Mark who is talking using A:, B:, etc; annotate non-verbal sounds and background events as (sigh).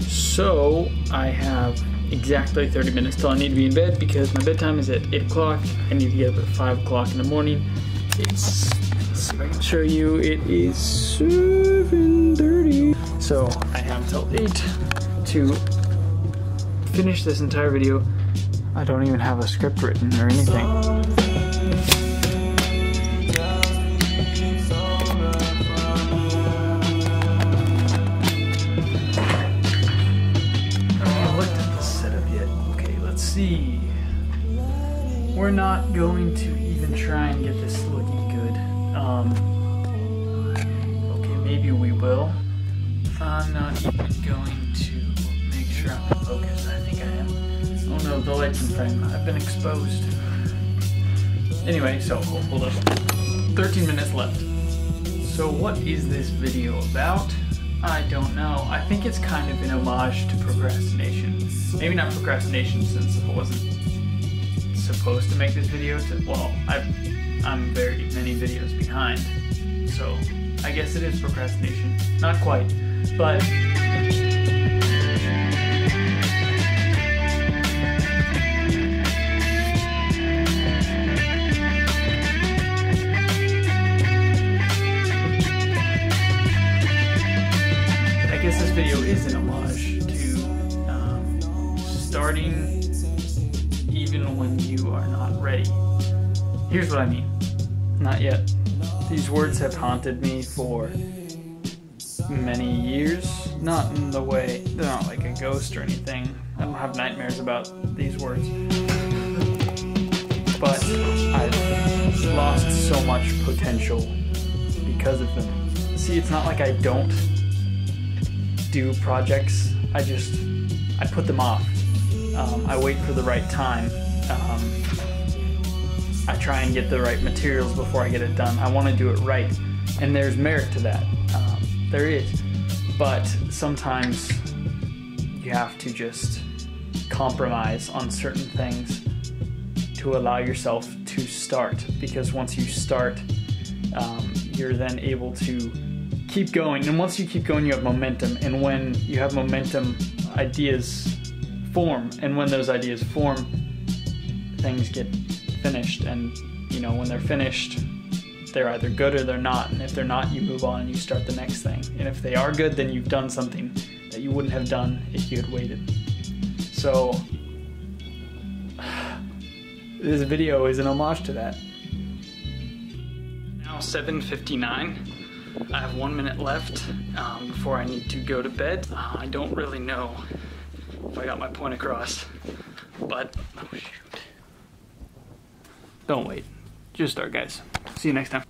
A: So I have exactly 30 minutes till I need to be in bed because my bedtime is at 8 o'clock. I need to get up at 5 o'clock in the morning. It's, let's see if I can show you, it is 7.30. So I have till 8 to finish this entire video. I don't even have a script written or anything. See. We're not going to even try and get this looking good. Um, okay, maybe we will. I'm not even going to make sure I'm in focus. I think I am. Oh no, the light's in frame. I've been exposed. Anyway, so hold hold up. 13 minutes left. So what is this video about? I don't know. I think it's kind of an homage to procrastination. Maybe not procrastination since I wasn't supposed to make this video. To, well, I've, I'm very many videos behind. So I guess it is procrastination. Not quite, but to um, starting even when you are not ready. Here's what I mean. Not yet. These words have haunted me for many years. Not in the way, they're not like a ghost or anything. I don't have nightmares about these words. But I've lost so much potential because of them. See, it's not like I don't do projects. I just I put them off. Um, I wait for the right time. Um, I try and get the right materials before I get it done. I want to do it right, and there's merit to that. Um, there is, but sometimes you have to just compromise on certain things to allow yourself to start. Because once you start, um, you're then able to keep going. And once you keep going, you have momentum. And when you have momentum, ideas form. And when those ideas form, things get finished. And, you know, when they're finished, they're either good or they're not. And if they're not, you move on and you start the next thing. And if they are good, then you've done something that you wouldn't have done if you had waited. So, (sighs) this video is an homage to that. Now 7:59. I have one minute left um, before I need to go to bed. Uh, I don't really know if I got my point across, but oh shoot! Don't wait. Just start, guys. See you next time.